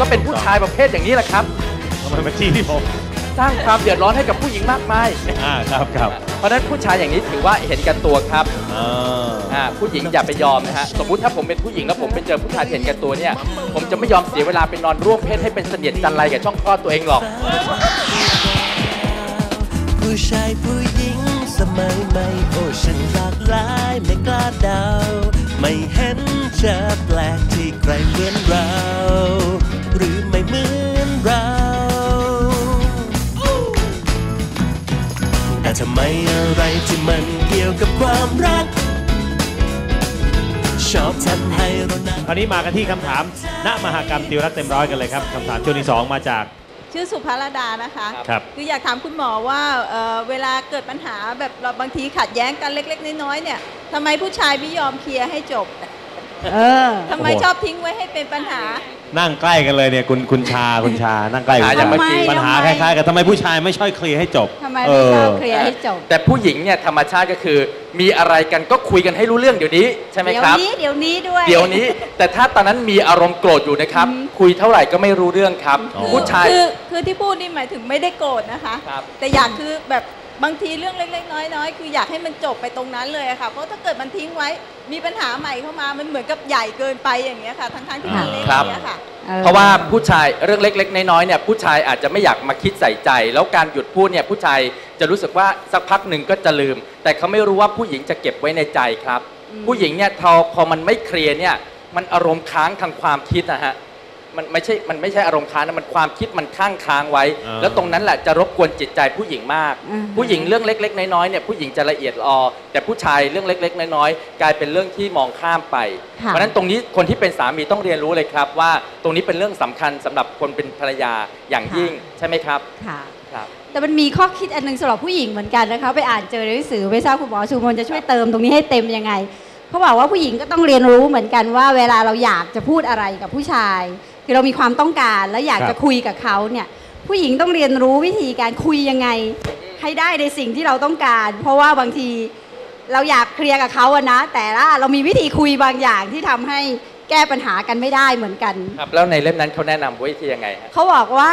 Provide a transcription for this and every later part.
ก็เป็นผู้ชายประเภทอย่างนี้แหละครับทำไมมาที่ที่ผมสร้างความเดือดร้อนให้กับผู้หญิงมากมาย อ่าครับครับเพราะฉะนั้นผู้ชายอย่างนี้ถือว่าเห็นแกันตัวครับอ่าอ่าผู้หญิงอย่าไปยอมนะฮะสมมุติถ้าผมเป็นผู้หญิงแล้วผมไปเจอผู้ชายเห็นแกันตัวเนี่ยผมจะไม่ยอมเสียเวลาไปนอนร่วมเพศให้เป็นเสนียดจันไรกับช่องคลอดตัวเองหรอก ผู้ชายผู้หญิงสมัยใหม่โอ้ฉันหลากหลายไม่กล้าเดา ไม่เห็นจะแปลกที่ใครเหมือนเรา ไมอะไรที่มันเกี่ยวกับความรัก ชอบทำให้เรานั้นคราวนี้มากันที่คำถามณมหากรรมติวรักเต็มร้อยกันเลยครับคำถามช่วงที่สองมาจาก ชื่อสุภารดานะคะครับคืออยากถามคุณหมอว่าเอ่อเวลาเกิดปัญหาแบบเราบางทีขัดแย้งกันเล็ก ๆ น้อยๆเนี่ยทำไมผู้ชายไม่ยอมเคลียร์ให้จบเออทำไมโอ้โห ชอบทิ้งไว้ให้เป็นปัญหา นั่งใกล้กันเลยเนี่ยคุณคุณชาคุณชา นั่งใกล้อ่ากันอย่างเมื่อกี้ปัญหาคทำไม ล้ายๆกันทำไมผู้ชายไม่ช่อยเคลียร์ให้จบทำไมไม่ชอบเคลียร์ให้จบแต่ผู้หญิงเนี่ยธรรมชาติก็คือ มีอะไรกันก็คุยกันให้รู้เรื่องเดี๋ยวนี้ใช่ไหมเดี๋ยวครับ นี้เดี๋ยวนี้ด้วย เดี๋ยวนี้ แต่ถ้าตอนนั้นมีอารมณ์โกรธอยู่นะครับคุยเท่าไหร่ก็ไม่รู้เรื่องครับอ๋อผู้ชาย คือคือที่พูดนี่หมายถึงไม่ได้โกรธนะคะ ครับ แต่อยากคือแบบ บางทีเรื่องเล็กๆน้อยๆ คืออยากให้มันจบไปตรงนั้นเลยอะค่ะ เพราะถ้าเกิดมันทิ้งไว้มีปัญหาใหม่เข้ามามันเหมือนกับใหญ่เกินไปอย่างเงี้ยค่ะ ทั้งๆที่มันเล็กอย่างเงี้ยค่ะออเพราะว่าผู้ชายเรื่องเล็ก ๆ น้อยๆเนี่ยผู้ชายอาจจะไม่อยากมาคิดใส่ใจ แล้วการหยุดพูดเนี่ยผู้ชายจะรู้สึกว่าสักพักหนึ่งก็จะลืม แต่เขาไม่รู้ว่าผู้หญิงจะเก็บไว้ในใจครับ ผู้หญิงเนี่ยพอพอมันไม่เคลียร์เนี่ยมันอารมณ์ค้างทางความคิดนะฮะ มันไม่ใช่มันไม่ใช่อารมณ์ค้างนะมันความคิดมันข้างค้างไว้อ่าแล้วตรงนั้นแหละจะรบกวนจิตใจผู้หญิงมากอือฮึผู้หญิงเรื่องเล็ก ๆ น้อยๆเนี่ยผู้หญิงจะละเอียดอ่อแต่ผู้ชายเรื่องเล็ก ๆ น้อยๆกลายเป็นเรื่องที่มองข้ามไปค่ะเพราะฉะนั้นตรงนี้คนที่เป็นสามีต้องเรียนรู้เลยครับ ว่าตรงนี้เป็นเรื่องสำคัญสำหรับคนเป็นภรรยาอย่างยิ่งใช่ไหมครับค่ะครับแต่มันมีข้อคิดอันหนึงสำหรับผู้หญิงเหมือนกันนะคะไปอ่านเจอในหนังสือไม่ทราบคุณหมอชูมนจะช่วยเติมตรงนี้ให้เต็มยังไงเขาบอกว่าผู้หญิงก็ต้องเรียนรู้เหมือนกันว่า เวลาเราอยากจะพูดอะไรกับผู้ชาย คือเรามีความต้องการแล้วอยากครัจะบคุยกับเขาเนี่ยผู้หญิงต้องเรียนรู้วิธีการคุยยังไง ให้ได้ในสิ่งที่เราต้องการ เพราะว่าบางทีเราอยากเคลียร์กับเขาอะนะ แต่ละเรามีวิธีคุยบางอย่างที่ทำให้แก้ปัญหากันไม่ได้เหมือนกันครับแล้วในเล่มนั้นเขาแนะนำวิธียังไงฮะเขาบอกว่า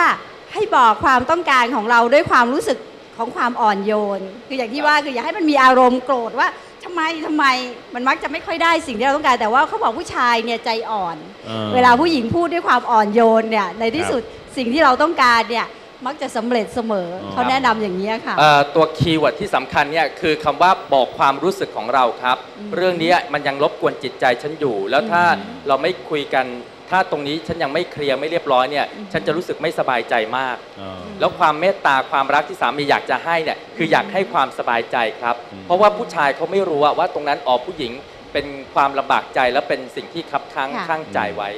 ให้บอกความต้องการของเราด้วยความรู้สึกของความอ่อนโยน คืออย่างที่ว่าคืออย่าให้มันมีอารมณ์โกรธว่า ทำไมทำไมมันมักจะไม่ค่อยได้สิ่งที่เราต้องการ แต่ว่าเขาบอกผู้ชายเนี่ยใจอ่อนอ่าเวลาผู้หญิงพูดด้วยความอ่อนโยนเนี่ยในที่สุดสิ่งที่เราต้องการเนี่ยมักจะสำเร็จเสมอออเขาแนะนำอย่างนี้ยค่ะ เอ่อตัว keyword ที่สำคัญเนี่ยคือคำว่าบอกความรู้สึกของเราครับ เรื่องนี้มันยังรบกวนจิตใจฉันอยู่ แล้วถ้าเราไม่คุยกัน ถ้าตรงนี้ฉันยังไม่เคลียร์ไม่เรียบร้อยเนี่ยฉันจะรู้สึกไม่สบายใจมากอ่าแล้วความเมตตาความรักที่สามีอยากจะให้เนี่ยคืออยากให้ความสบายใจครับอืมเพราะว่าผู้ชายเขาไม่รู้อะว่าตรงนั้นอ๋อผู้หญิงเป็นความลำบากใจและเป็นสิ่งที่คั่งค้างค่ะค้างใจไว้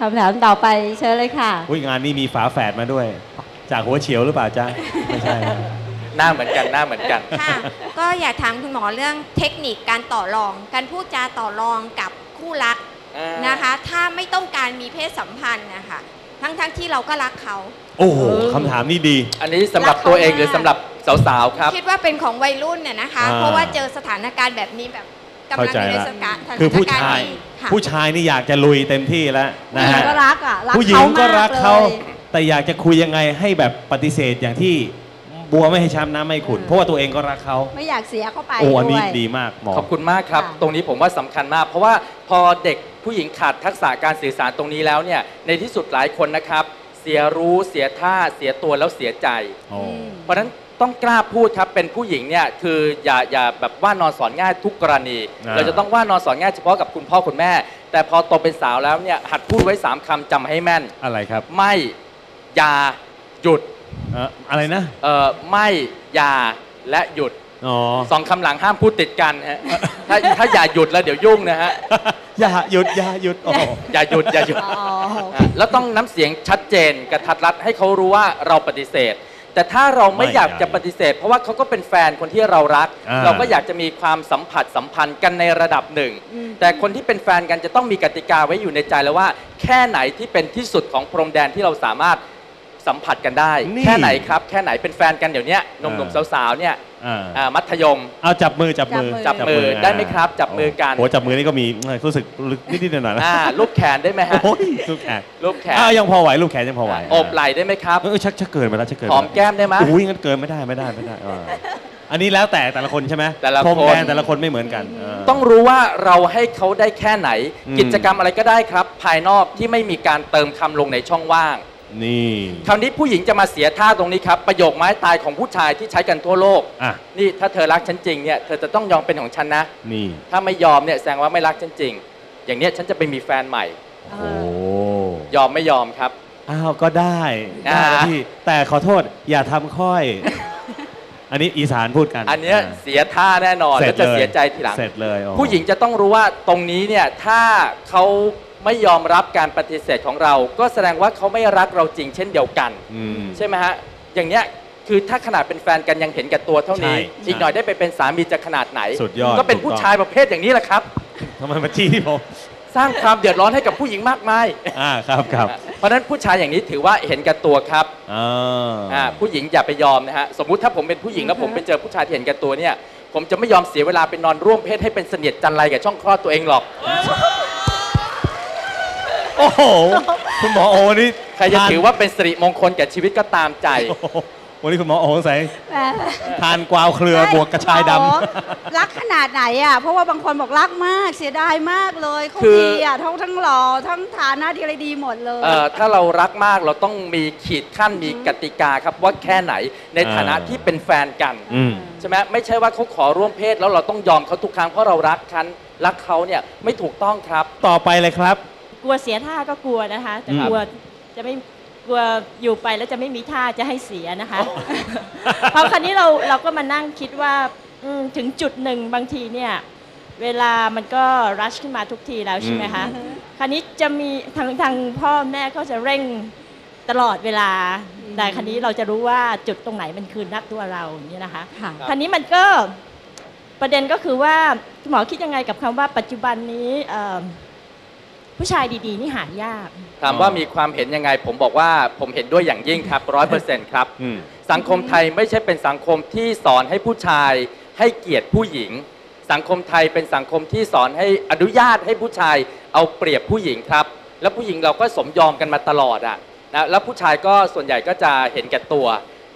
คำถามต่อไปเชิญเลยค่ะอุ้ยงานนี้มีฝาแฝดมาด้วย จากหัวเฉียวหรือเปล่าจ๊ะไม่ใช่นะหน้าเหมือนกันหน้าเหมือนกันค่ะก็อยากถามคุณหมอเรื่องเทคนิคการต่อรอง การพูดจาต่อรองกับคู่รัก นะคะ ถ้าไม่ต้องการมีเพศสัมพันธ์นะคะทั้งๆทที่เราก็รักเขา โอ้โหคำถามนี้ดี อันนี้สำหรับตัวเองหรือสำหรับสาวๆครับ คิดว่าเป็นของวัยรุ่นเนี่ยนะคะ อ่าเพราะว่าเจอสถานการณ์แบบนี้แบบกำลังอยู่ในเข้าใจละสถานการณ์คือผู้ชาย นี้ค่ะ ผู้ชายนี่อยากจะลุยเต็มที่แล้วผู้นะหญิงฮะก็รักอะรักผู้หญิเขางก็มากรักเขาเลย แต่อยากจะคุยยังไงให้แบบปฏิเสธอย่างที่ บัวไม่ให้ช้ำน้ำไม่ขุนอืมเพราะว่าตัวเองก็รักเขาไม่อยากเสียเข้าไปโอ้อันนี้ด้วย ดีมากหมอ ขอบคุณมากครับ ค่ะ ตรงนี้ผมว่าสำคัญมาก เพราะว่าพอเด็กผู้หญิงขาดทักษะการสื่อสารตรงนี้แล้วเนี่ย ในที่สุดหลายคนนะครับ เสียรู้เสียท่าเสียตัวแล้วเสียใจ โอ้เพราะฉะนั้นต้องกล้าพูดครับเป็นผู้หญิงเนี่ยคืออย่าอย่าแบบว่านอนสอนง่ายทุกกรณี อ่า เราจะต้องว่านอนสอนง่ายเฉพาะกับคุณพ่อคุณแม่ แต่พอโตเป็นสาวแล้วเนี่ยหัดพูดไว้สามคำจำให้แม่น อะไรครับ ไม่อย่าหยุด เอ่ออะไรนะ เอ่อไม่อย่าและหยุดอ๋อ สองคำหลังห้ามพูดติดกันฮะถ้าถ้าอย่าหยุดแล้วเดี๋ยวยุ่งนะฮะอย่าหยุดอย่าหยุดโอ้โหอย่าหยุดอย่าหยุด อ๋อ อะแล้วต้องน้ำเสียงชัดเจนกระทัดรัดให้เขารู้ว่าเราปฏิเสธ แต่ถ้าเราไม่อยากจะปฏิเสธ เพราะว่าเขาก็เป็นแฟนคนที่เรารัก อ่า เราก็อยากจะมีความสัมผัสสัมพันธ์กันในระดับหนึ่งแต่คนที่เป็นแฟนกันจะต้องมีกติกาไว้อยู่ในใจแล้วว่า แค่ไหนที่เป็นที่สุดของพรมแดนที่เราสามารถ สัมผัสกันได้ นี่แค่ไหนครับ แค่ไหนเป็นแฟนกันเดี๋ยวเนี้ยหนุ่มอ่าๆสาวๆเนี่ยอ่าอ่ามัธยม เอาจับมือจับมือจับมือได้ไหมครับจับมือกัน โอ้จับมือนี่ก็มีรู้สึกลึกนิดๆหน่อยๆนะอ่ารูปแขนได้ไหมฮะโอ้ยลูกแขนรูปแขนอ่ายังพอไหวลูกแขนยังพอไหวโอบไหล่ได้ไหมครับ เออชักชักเกินไปแล้วชักเกินหอมแก้มได้ไหมอุ้ยงั้นเกินไม่ได้ไม่ได้ไม่ได้อ่าอันนี้แล้วแต่แต่ละคนใช่ไหมแต่ละพรมคนแดนแต่ละคนไม่เหมือนกันา ต้องรู้ว่าเราให้เขาได้แค่ไหน อืม กิจกรรมอะไรก็ได้ครับ ภายนอกที่ไม่มีการเติมคำลงในช่องว่าง นี่คราวนี้ผู้หญิงจะมาเสียท่าตรงนี้ครับ ประโยคไม้ตายของผู้ชายที่ใช้กันทั่วโลก อะ นี่ถ้าเธอรักฉันจริงเนี่ยเธอจะต้องยอมเป็นของฉันนะ นี่ถ้าไม่ยอมเนี่ยแสดงว่าไม่รักฉันจริง อย่างเนี้ยฉันจะไปมีแฟนใหม่ โอ้ยอมไม่ยอมครับ อ้าวก็ได้ได้อ่านะพี่แต่ขอโทษอย่าทำค่อย อันนี้อีสานพูดกันอันเนี้ยา เสียท่าแน่นอนสร็แล้วจจะลเสียใจทีหลัง เสร็จเลยอ๋อผู้หญิงจะต้องรู้ว่าตรงนี้เนี่ยถ้าเขา ไม่ยอมรับการปฏิเสธของเรา ก็แสดงว่าเขาไม่รักเราจริง เช่นเดียวกัน อืม ใช่ไหมฮะ อย่างเนี้ยคือถ้าขนาดเป็นแฟนกันยังเห็นแก่ตัวเท่านี้ ใช่อีกหน่อยได้ไปเป็นสามีจะขนาดไหน สุดยอดก็เป็นถูกผู้ต้อง ชายประเภทอย่างนี้แหละครับ ทำไมมาจี้ที่ผมสร้างความเดือดร้อนให้กับผู้หญิงมากมาย อ่าครับครับเพราะฉะนั้นผู้ชายอย่างนี้ถือว่าเห็นแก่ตัวครับอ่าอ่าผู้หญิงอย่าไปยอมนะฮะ สมมุติถ้าผมเป็นผู้หญิงแล้วผมไปเจอผู้ชายที่เห็นแก่ตัวเนี่ย ผมจะไม่ยอมเสียเวลาไปนอนร่วมเพศให้เป็นเสนียดจันไรกับช่องคลอดตัวเองหรอก โอ้โห คุณหมอโอนี่ใครจะถือว่าเป็นสิริมงคลแก่ชีวิตก็ตามใจโอ้โหวันนี้คุณหมอโอสงสัยแหมทานกวาวเครือบวกกระชายดโอ้โหรักขนาดไหนอะ เพราะว่าบางคนบอกรักมากเสียดายมากเลยเขาคือดีอะทั้งทั้งหล่อทั้งฐานะดีอะไรดีหมดเลยเอ่อถ้าเรารักมากเราต้องมีขีดขั้นมีกติกาครับว่าแค่ไหนในฐานะที่เป็นแฟนกันำอืมใช่ไหมไม่ใช่ว่าเขาขอร่วมเพศแล้วเราต้องยอมเขาทุกครั้งเพราะเรารักคันรักเขาเนี่ยไม่ถูกต้องครับ ต่อไปเลยครับ กลัวเสียท่าก็กลัวนะคะแต่อืมกลัวจะไม่กลัวอยู่ไปแล้วจะไม่มีท่าจะให้เสียนะคะเพราะคราวนี้เราเราก็มานั่งคิดว่าอืมถึงจุดหนึ่งบางทีเนี่ยเวลามันก็รัชขึ้นมาทุกทีแล้วใช่ไหมคะคราวนี้จะมีทางทางพ่อแม่ก็จะเร่งตลอดเวลา แต่คราวนี้เราจะรู้ว่าจุดตรงไหนมันคือนักตัวเราอย่างนี้นะคะค่ะคราวนี้มันก็ประเด็นก็คือว่าคุณหมอคิดยังไงกับคำว่าปัจจุบันนี้เอ่อ ผู้ชายดีๆ นี่หายาก ถามว่ามีความเห็นยังไง ผมบอกว่าผมเห็นด้วยอย่างยิ่งครับร้อยเปอร์เซ็นต์ครับอืมสังคมไทยไม่ใช่เป็นสังคมที่สอนให้ผู้ชาย ให้เกียรติผู้หญิง สังคมไทยเป็นสังคมที่สอนให้อนุญาตให้ผู้ชายเอาเปรียบผู้หญิงครับ แล้วผู้หญิงเราก็สมยอมกันมาตลอดอะนะแล้วผู้ชายก็ส่วนใหญ่ก็จะเห็นแก่ตัว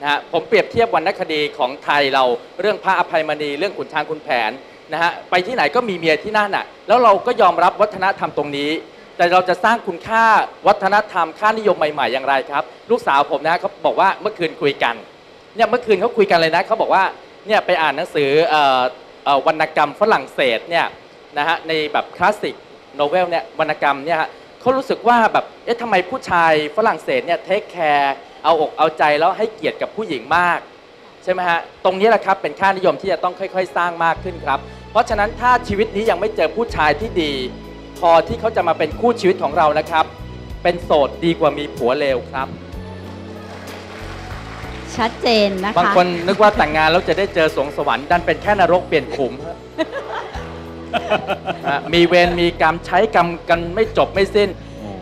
นะฮะผมเปรียบเทียบวรรณคดีของไทยเราเรื่องพระอภัยมณีเรื่องขุนช้างขุนแผน นะฮะไปที่ไหนก็มีเมียที่นั่นอะแล้วเราก็ยอมรับวัฒนธรรมตรงนี้ แต่เราจะสร้างคุณค่าวัฒนธรรมค่านิยมใหม่ ๆ อย่างไรครับ ลูกสาวผมนะเขาบอกว่าเมื่อคืนคุยกันเนี่ยเมื่อคืนเขาคุยกันเลยนะเขาบอกว่าเนี่ยไปอ่านหนังสือออวรรณกรรมฝรั่งเศสเนี่ยนะฮะในแบบ classic novel เนี่ยวรรณกรรมเนี่ยเขารู้สึกว่าแบบเอ๊ะทำไมผู้ชายฝรั่งเศสเนี่ย take care เอาอกเอาใจแล้วให้เกียรติกับผู้หญิงมากใช่ไหมฮะตรงนี้แหละครับเป็นค่านิยมที่จะต้องค่อย ๆ สร้างมากขึ้นครับ เพราะฉะนั้นถ้าชีวิตนี้ยังไม่เจอผู้ชายที่ดี พอที่เขาจะมาเป็นคู่ชีวิตของเรานะครับ เป็นโสดดีกว่ามีผัวเลวครับ ชัดเจนนะคะบางคนนึกว่าแต่งงานแล้วจะได้เจอสวงสวรรค์ดันเป็นแค่นรกเปลี่ยนขุมฮะฮะมีเวรมีกรรมใช้กรรมกันไม่จบไม่สิ้น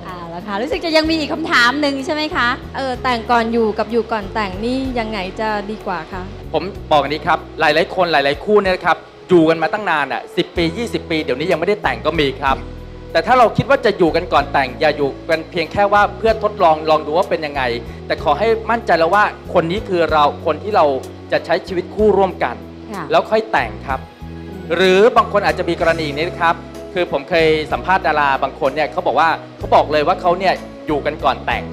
อ่าแล้วค่ะรู้สึกจะยังมีอีกคำถามหนึ่งใช่ไหมคะเออแต่งก่อนอยู่กับอยู่ก่อนแต่งนี่ยังไงจะดีกว่าคะ ผมบอกอันนี้ครับ หลาย ๆ คนหลาย ๆ คู่เนี่ยนะครับ อยู่กันมาตั้งนานอะสิปี 20 ปี เดี๋ยวนี้ยังไม่ได้แต่งก็มีครับ แต่ถ้าเราคิดว่าจะอยู่กันก่อนแต่ง อย่าอยู่กันเพียงแค่ว่าเพื่อทดลองลองดูว่าเป็นยังไง แต่ขอให้มั่นใจแล้วว่าคนนี้คือเราคนที่เราจะใช้ชีวิตคู่ร่วมกัน ค่ะ แล้วค่อยแต่งครับ หรือบางคนอาจจะมีกรณีนี้นะครับ คือผมเคยสัมภาษณ์ดาราบางคนเนี่ยเขาบอกว่าเขาบอกเลยว่าเขาเนี่ยอยู่กันก่อนแต่ง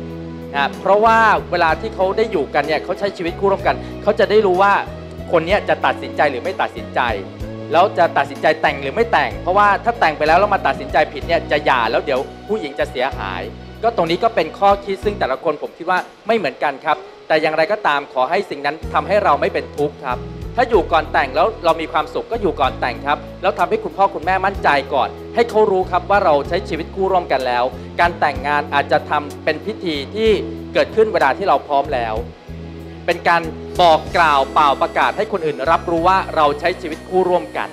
นะเพราะว่าเวลาที่เขาได้อยู่กันเนี่ยเขาใช้ชีวิตคู่ร่วมกันเขาจะได้รู้ว่าคนเนี้ยจะตัดสินใจหรือไม่ตัดสินใจ แล้วจะตัดสินใจแต่งหรือไม่แต่ง เพราะว่าถ้าแต่งไปแล้วแล้วมาตัดสินใจผิดเนี่ยจะหย่าแล้วเดี๋ยวผู้หญิงจะเสียหาย ก็ตรงนี้ก็เป็นข้อคิดซึ่งแต่ละคนผมคิดว่าไม่เหมือนกันครับ แต่อย่างไรก็ตามขอให้สิ่งนั้นทำให้เราไม่เป็นทุกข์ครับ ถ้าอยู่ก่อนแต่งแล้วเรามีความสุขก็อยู่ก่อนแต่งครับ แล้วทำให้คุณพ่อคุณแม่มั่นใจก่อน ให้เขารู้ครับว่าเราใช้ชีวิตคู่ร่วมกันแล้ว การแต่งงานอาจจะทำเป็นพิธีที่เกิดขึ้นเวลาที่เราพร้อมแล้ว เป็นการบอกกล่าวเปล่าประกาศให้คนอื่นรับรู้ว่าเราใช้ชีวิตคู่ร่วมกัน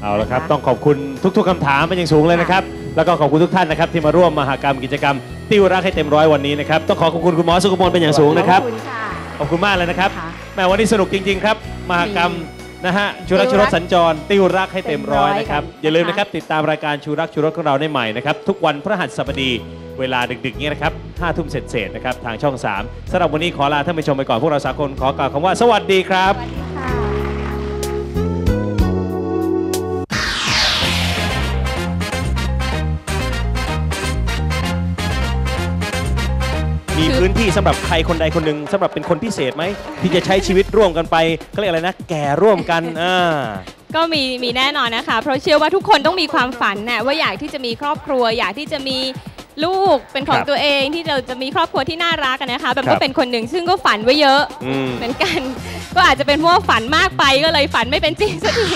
เอาละครับ ต้องขอบคุณทุก ๆคำถามเป็นอย่างสูงเลยนะครับ แล้วก็ขอบคุณทุกท่านนะครับ ที่มาร่วมมหากรรมกิจกรรม ติวรักให้เต็มร้อยวันนี้นะครับ ต้องขอขอบคุณคุณหมอสุขมลเป็นอย่างสูงนะครับ ขอบคุณค่ะ ขอบคุณมากเลยนะครับค่ะ แหมวันนี้สนุกจริง ๆ ครับ มหากรรมนะฮะชูรักติชูวรัรกสสัญจร ติวรักให้เต็มร้อยเต็มร้อยนะครับกัน อย่าลืมนะคะนะครับ ติดตามรายการชูรักชูรสของเราได้ใหม่นะครับ ทุกวันพฤหัสบดี เวลาดึกๆเนี้นะครับห้าทุ่มเศษๆนะครับทางช่อง 3สำหรับวันนี้ขอลาท่านผู้ชมไปก่อนพวกเราสามคนขอกล่าวคำว่าสวัสดีครับค่ะ มีพื้นที่สำหรับใครคนใดคนหนึ่งสำหรับเป็นคนพิเศษไหม ที่จะใช้ชีวิตร่วมกันไปเขาเรียกอะไรนะ แก่ร่วมกันอ่า ก็มีมีแน่นอนนะคะ เพราะเชื่อว่าทุกคนต้องมีความฝันน่ะว่าอยากที่จะมีครอบครัว อยากที่จะมี ลูกเป็นของครับตัวเองที่เราจะมีครอบครัวที่น่ารักอะนะคะแบบครัก็บเป็นคนหนึ่งซึ่งก็ฝันไว้เยอะอืม เหมือนกัน ก็อาจจะเป็นเพราะว่าฝันมากไปก็เลยฝันไม่เป็นจริงสักที